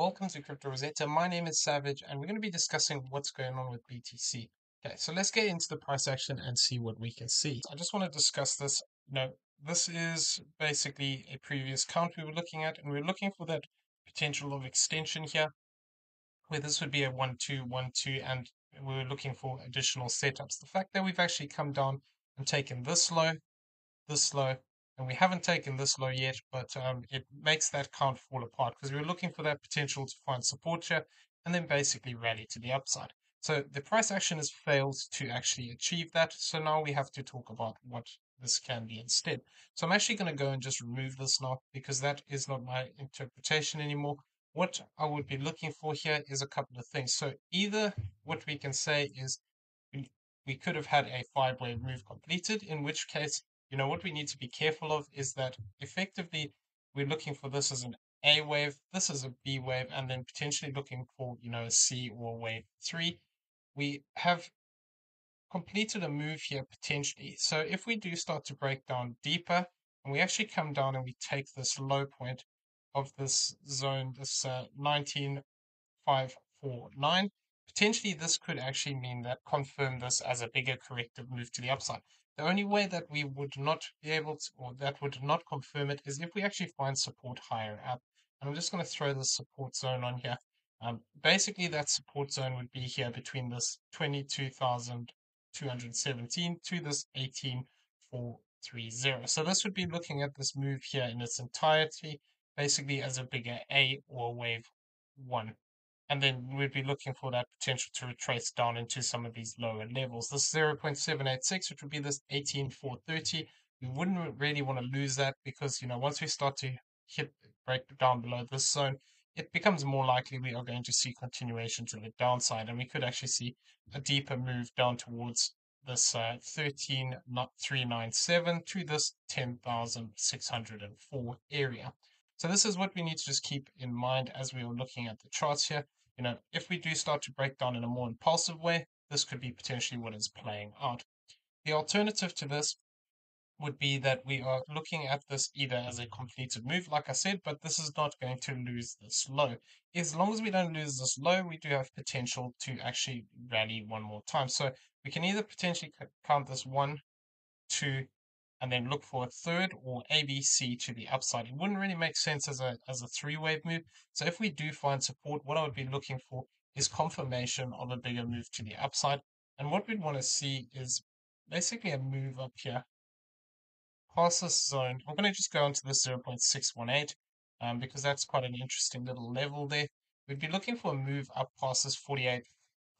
Welcome to Crypto Rosetta. My name is Savage, and we're going to be discussing what's going on with BTC. Okay, so let's get into the price action and see what we can see. I just want to discuss this. You know, this is basically a previous count we were looking at, and we we're looking for that potential of extension here, where this would be a 1 2 1 2, and we were looking for additional setups. The fact that we've actually come down and taken this low, this low, and we haven't taken this low yet, but um, it makes that count fall apart because we were looking for that potential to find support here and then basically rally to the upside. So the price action has failed to actually achieve that. So now we have to talk about what this can be instead. So I'm actually going to go and just remove this now because that is not my interpretation anymore. What I would be looking for here is a couple of things. So either what we can say is we could have had a five wave move completed, in which case you know, what we need to be careful of is that effectively we're looking for this as an A wave, this is a B wave, and then potentially looking for, you know, a C or wave three. We have completed a move here potentially. So if we do start to break down deeper, and we actually come down and we take this low point of this zone, this uh, 19549, potentially this could actually mean that confirm this as a bigger corrective move to the upside. The only way that we would not be able to, or that would not confirm it, is if we actually find support higher up. And I'm just going to throw the support zone on here. Um, basically, that support zone would be here between this 22,217 to this 18,430. So this would be looking at this move here in its entirety, basically as a bigger A or wave 1 and then we'd be looking for that potential to retrace down into some of these lower levels. This 0.786, which would be this 18430, we wouldn't really want to lose that because, you know, once we start to hit, break down below this zone, it becomes more likely we are going to see continuation to the downside, and we could actually see a deeper move down towards this uh, 13397 to this 10,604 area. So this is what we need to just keep in mind as we are looking at the charts here you know, if we do start to break down in a more impulsive way, this could be potentially what is playing out. The alternative to this would be that we are looking at this either as a completed move, like I said, but this is not going to lose this low. As long as we don't lose this low, we do have potential to actually rally one more time. So we can either potentially count this one, two, and then look for a third or ABC to the upside. It wouldn't really make sense as a as a three wave move. So if we do find support, what I would be looking for is confirmation of a bigger move to the upside. And what we'd want to see is basically a move up here past this zone. I'm going to just go into the 0.618 um, because that's quite an interesting little level there. We'd be looking for a move up past this 48,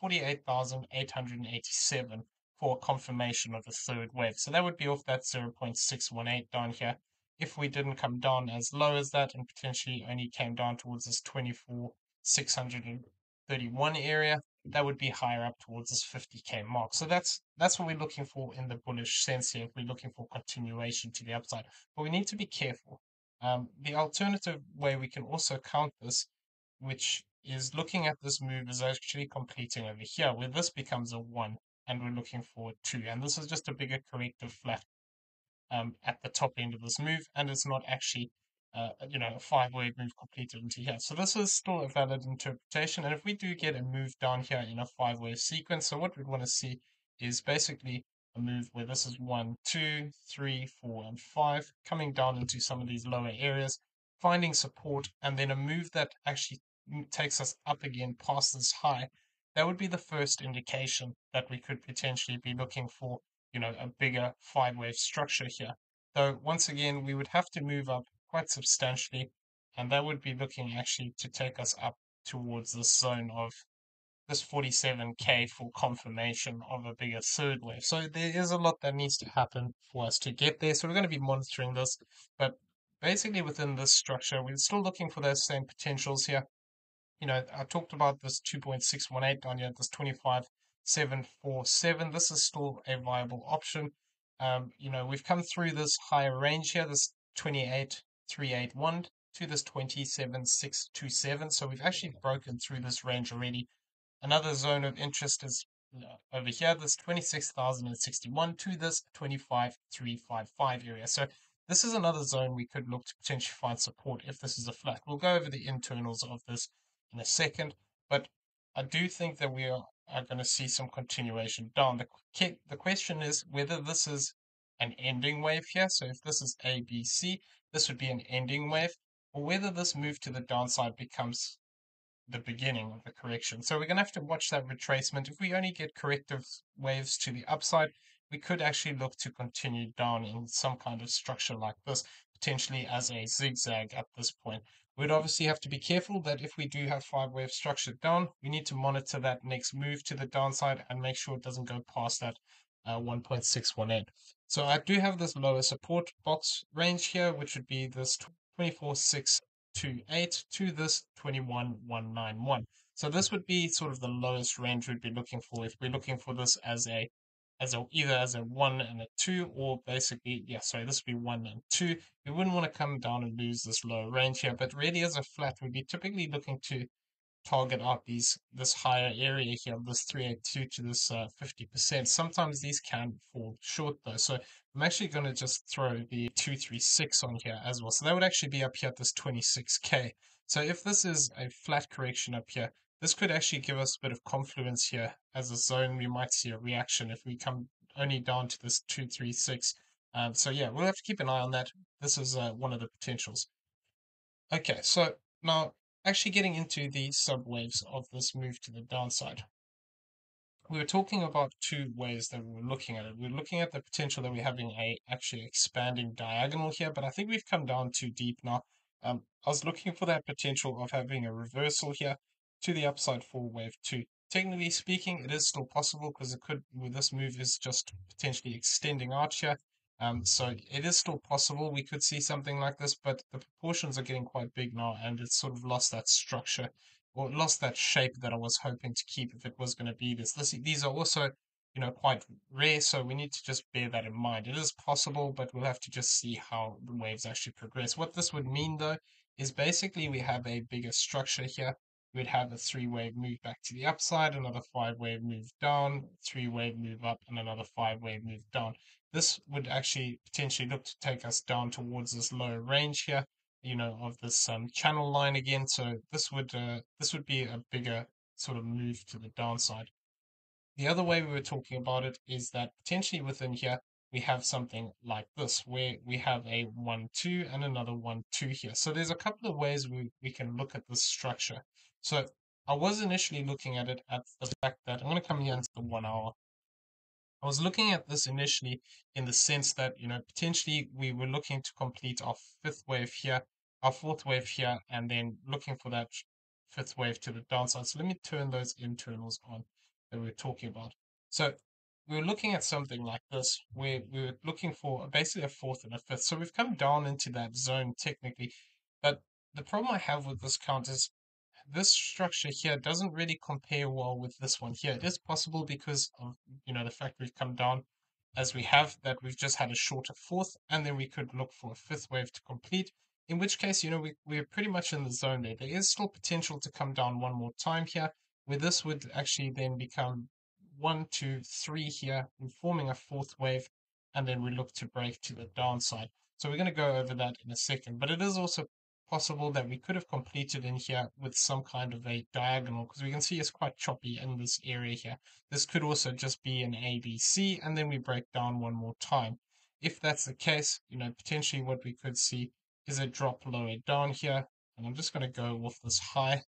48,887 for confirmation of a third wave. So that would be off that 0.618 down here. If we didn't come down as low as that and potentially only came down towards this 24,631 area, that would be higher up towards this 50k mark. So that's that's what we're looking for in the bullish sense here. If we're looking for continuation to the upside, but we need to be careful. Um, the alternative way we can also count this, which is looking at this move is actually completing over here, where this becomes a one and we're looking for two. And this is just a bigger corrective flat um, at the top end of this move, and it's not actually uh, you know, a five wave move completed into here. So this is still a valid interpretation. And if we do get a move down here in a five wave sequence, so what we'd want to see is basically a move where this is one, two, three, four, and five, coming down into some of these lower areas, finding support, and then a move that actually takes us up again past this high that would be the first indication that we could potentially be looking for, you know, a bigger five wave structure here. Though once again, we would have to move up quite substantially, and that would be looking actually to take us up towards this zone of this 47k for confirmation of a bigger third wave. So there is a lot that needs to happen for us to get there. So we're going to be monitoring this, but basically within this structure, we're still looking for those same potentials here you know, I talked about this 2.618 on here, this 25747. This is still a viable option. Um, you know, we've come through this higher range here, this 28381 to this 27627. So we've actually broken through this range already. Another zone of interest is over here, this 26,061 to this 25,355 area. So this is another zone we could look to potentially find support if this is a flat. We'll go over the internals of this in a second, but I do think that we are, are going to see some continuation down. The, the question is whether this is an ending wave here. So if this is A, B, C, this would be an ending wave, or whether this move to the downside becomes the beginning of the correction. So we're going to have to watch that retracement. If we only get corrective waves to the upside, we could actually look to continue down in some kind of structure like this, potentially as a zigzag at this point. We'd obviously have to be careful that if we do have five wave structure down, we need to monitor that next move to the downside and make sure it doesn't go past that uh, 1.618. So I do have this lower support box range here, which would be this 24628 to this 21191. So this would be sort of the lowest range we'd be looking for if we're looking for this as a as a either as a one and a two, or basically, yeah, sorry, this would be one and two. We wouldn't want to come down and lose this low range here, but really as a flat, we'd be typically looking to target out these this higher area here, this 382 to this uh, 50%. Sometimes these can fall short though. So I'm actually going to just throw the 236 on here as well. So that would actually be up here at this 26K. So if this is a flat correction up here, this could actually give us a bit of confluence here as a zone. We might see a reaction if we come only down to this 236. Um, so yeah, we'll have to keep an eye on that. This is uh, one of the potentials. Okay, so now actually getting into the subwaves of this move to the downside. We were talking about two ways that we were looking at it. We are looking at the potential that we're having a actually expanding diagonal here, but I think we've come down too deep now. Um, I was looking for that potential of having a reversal here to the upside for wave two. Technically speaking, it is still possible because it could, with this move is just potentially extending out here. Um, so it is still possible we could see something like this, but the proportions are getting quite big now, and it's sort of lost that structure or lost that shape that I was hoping to keep if it was going to be this. this. These are also, you know, quite rare, so we need to just bear that in mind. It is possible, but we'll have to just see how the waves actually progress. What this would mean, though, is basically we have a bigger structure here. We'd have a three wave move back to the upside, another five wave move down, three wave move up, and another five wave move down. This would actually potentially look to take us down towards this lower range here, you know, of this um, channel line again. So this would uh, this would be a bigger sort of move to the downside. The other way we were talking about it is that potentially within here we have something like this where we have a 1 2 and another 1 2 here. So there's a couple of ways we, we can look at this structure. So I was initially looking at it at the fact that I'm going to come here into the one hour I was looking at this initially in the sense that, you know, potentially we were looking to complete our fifth wave here, our fourth wave here, and then looking for that fifth wave to the downside. So let me turn those internals on that we were talking about. So we were looking at something like this, where we were looking for basically a fourth and a fifth. So we've come down into that zone technically. But the problem I have with this count is this structure here doesn't really compare well with this one here. It is possible because of, you know, the fact we've come down as we have that we've just had a shorter fourth and then we could look for a fifth wave to complete. In which case, you know, we, we're pretty much in the zone there. There is still potential to come down one more time here, where this would actually then become one, two, three here, forming a fourth wave, and then we look to break to the downside. So we're going to go over that in a second, but it is also possible that we could have completed in here with some kind of a diagonal because we can see it's quite choppy in this area here. This could also just be an ABC and then we break down one more time. If that's the case, you know, potentially what we could see is a drop lower down here. And I'm just going to go with this high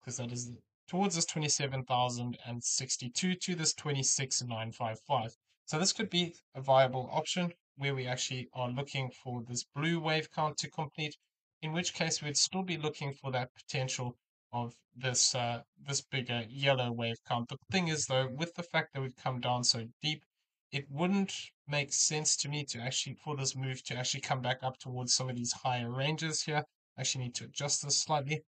because that is towards this 27,062 to this 26,955. So this could be a viable option where we actually are looking for this blue wave count to complete in which case we'd still be looking for that potential of this uh, this bigger yellow wave count. The thing is though, with the fact that we've come down so deep, it wouldn't make sense to me to actually for this move to actually come back up towards some of these higher ranges here. I actually need to adjust this slightly.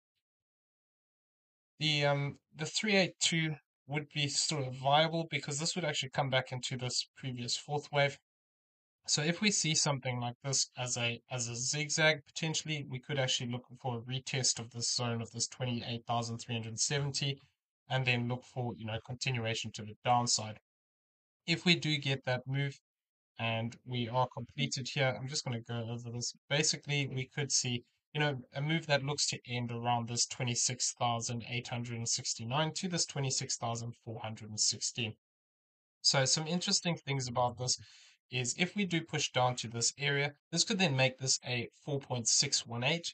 The um the 382 would be sort of viable because this would actually come back into this previous fourth wave. So if we see something like this as a as a zigzag, potentially we could actually look for a retest of this zone of this 28,370 and then look for, you know, continuation to the downside. If we do get that move and we are completed here, I'm just going to go over this. Basically, we could see you know, a move that looks to end around this 26,869 to this 26,416. So some interesting things about this is if we do push down to this area, this could then make this a 4.618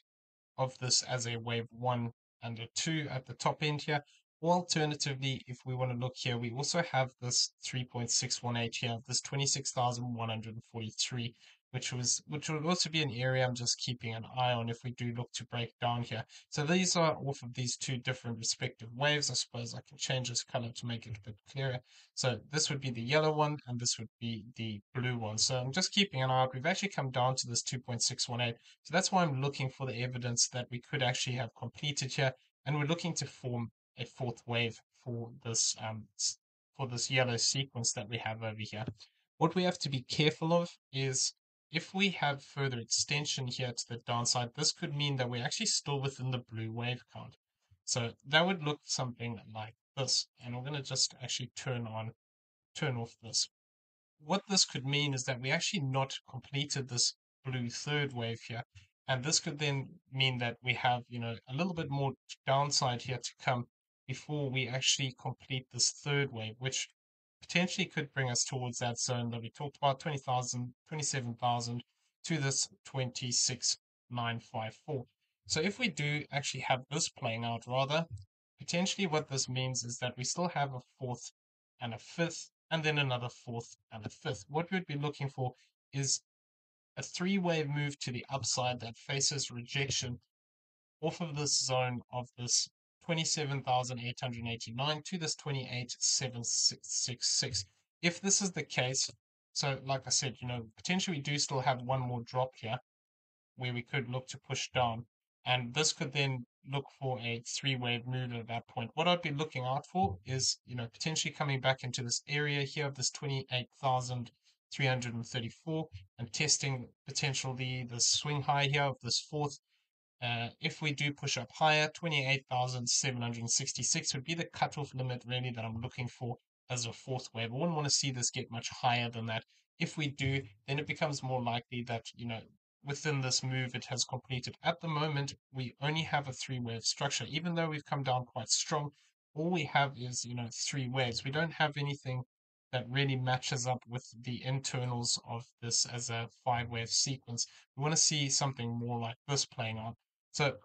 of this as a wave 1 and a 2 at the top end here. Or alternatively, if we want to look here, we also have this 3.618 here, this 26,143 which was which would also be an area I'm just keeping an eye on if we do look to break down here. So these are off of these two different respective waves. I suppose I can change this color to make it a bit clearer. So this would be the yellow one and this would be the blue one. So I'm just keeping an eye out. We've actually come down to this 2.618. So that's why I'm looking for the evidence that we could actually have completed here. And we're looking to form a fourth wave for this um, for this yellow sequence that we have over here. What we have to be careful of is if we have further extension here to the downside, this could mean that we're actually still within the blue wave count. So that would look something like this. And we're going to just actually turn on, turn off this. What this could mean is that we actually not completed this blue third wave here. And this could then mean that we have, you know, a little bit more downside here to come before we actually complete this third wave, which potentially could bring us towards that zone that we talked about 20,000, 27,000 to this 26,954. So if we do actually have this playing out rather, potentially what this means is that we still have a fourth and a fifth, and then another fourth and a fifth. What we'd be looking for is a three wave move to the upside that faces rejection off of this zone of this 27,889 to this 28,766. If this is the case, so like I said, you know, potentially we do still have one more drop here where we could look to push down. And this could then look for a three-wave move at that point. What I'd be looking out for is, you know, potentially coming back into this area here of this 28,334 and testing potentially the swing high here of this fourth uh, if we do push up higher, 28,766 would be the cutoff limit really that I'm looking for as a fourth wave. I wouldn't want to see this get much higher than that. If we do, then it becomes more likely that, you know, within this move it has completed. At the moment, we only have a three wave structure. Even though we've come down quite strong, all we have is, you know, three waves. We don't have anything that really matches up with the internals of this as a five wave sequence. We want to see something more like this playing out. So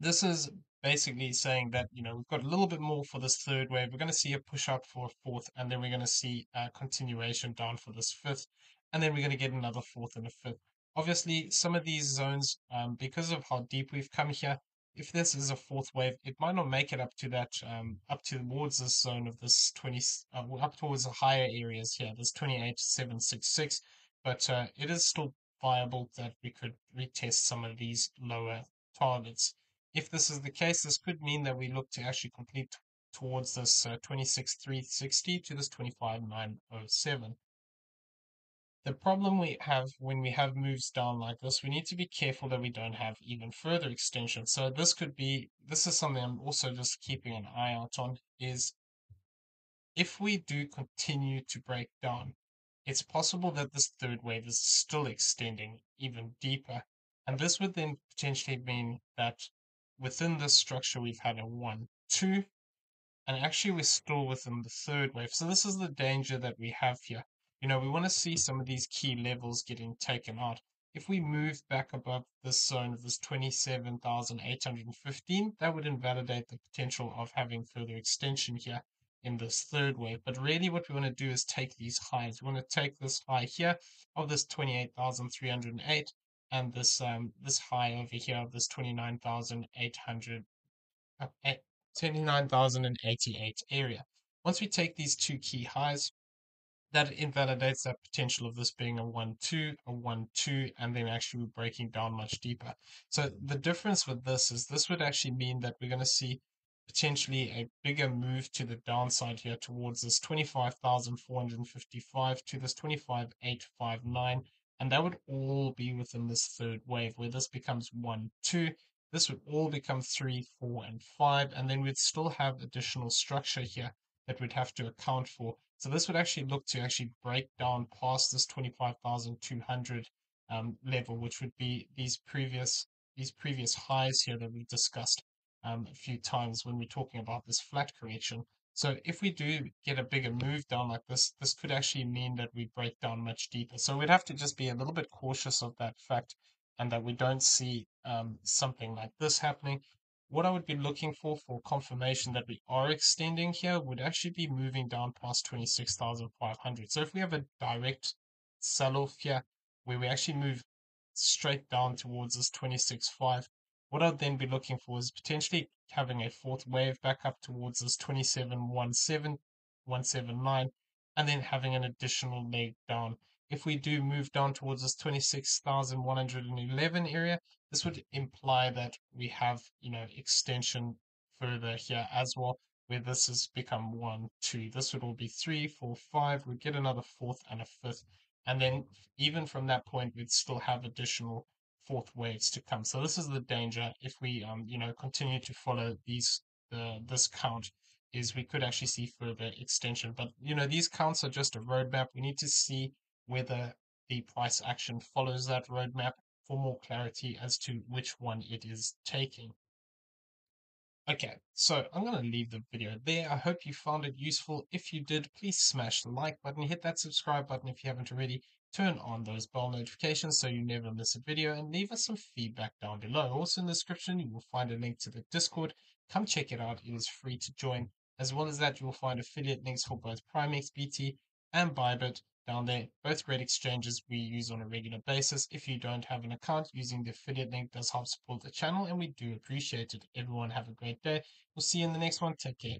this is basically saying that, you know, we've got a little bit more for this third wave. We're going to see a push up for a fourth, and then we're going to see a continuation down for this fifth, and then we're going to get another fourth and a fifth. Obviously, some of these zones, um, because of how deep we've come here, if this is a fourth wave, it might not make it up to that, um, up towards this zone of this 20, uh, up towards the higher areas here, this 28766, but uh, it is still viable that we could retest some of these lower targets. If this is the case, this could mean that we look to actually complete towards this uh, 26,360 to this 25,907. The problem we have when we have moves down like this, we need to be careful that we don't have even further extension. So this could be, this is something I'm also just keeping an eye out on, is if we do continue to break down, it's possible that this third wave is still extending even deeper and this would then potentially mean that within this structure, we've had a one, two, and actually we're still within the third wave. So this is the danger that we have here. You know, we want to see some of these key levels getting taken out. If we move back above this zone of this 27,815, that would invalidate the potential of having further extension here in this third wave. But really what we want to do is take these highs. We want to take this high here of this 28,308 and this um this high over here of this 29,800 uh, 29,088 area. Once we take these two key highs, that invalidates that potential of this being a 1-2, a 1-2, and then actually breaking down much deeper. So the difference with this is this would actually mean that we're going to see potentially a bigger move to the downside here towards this 25,455 to this 25,859 and that would all be within this third wave where this becomes one, two. This would all become three, four, and five. And then we'd still have additional structure here that we'd have to account for. So this would actually look to actually break down past this 25,200 um, level, which would be these previous, these previous highs here that we discussed um, a few times when we're talking about this flat correction. So if we do get a bigger move down like this, this could actually mean that we break down much deeper. So we'd have to just be a little bit cautious of that fact and that we don't see um, something like this happening. What I would be looking for for confirmation that we are extending here would actually be moving down past 26,500. So if we have a direct sell-off here where we actually move straight down towards this 26.5, what I'd then be looking for is potentially having a fourth wave back up towards this 2717, 179, and then having an additional leg down. If we do move down towards this 26,111 area, this would imply that we have, you know, extension further here as well, where this has become one, two. This would all be three, four, five. We'd get another fourth and a fifth. And then even from that point, we'd still have additional fourth waves to come. So this is the danger if we, um, you know, continue to follow these uh, this count is we could actually see further extension. But you know, these counts are just a roadmap. We need to see whether the price action follows that roadmap for more clarity as to which one it is taking. Okay, so I'm going to leave the video there. I hope you found it useful. If you did, please smash the like button, hit that subscribe button if you haven't already, turn on those bell notifications so you never miss a video, and leave us some feedback down below. Also in the description, you will find a link to the Discord. Come check it out. It is free to join. As well as that, you will find affiliate links for both PrimeXBT and Bybit down there. Both great exchanges we use on a regular basis. If you don't have an account, using the affiliate link does help support the channel, and we do appreciate it. Everyone have a great day. We'll see you in the next one. Take care.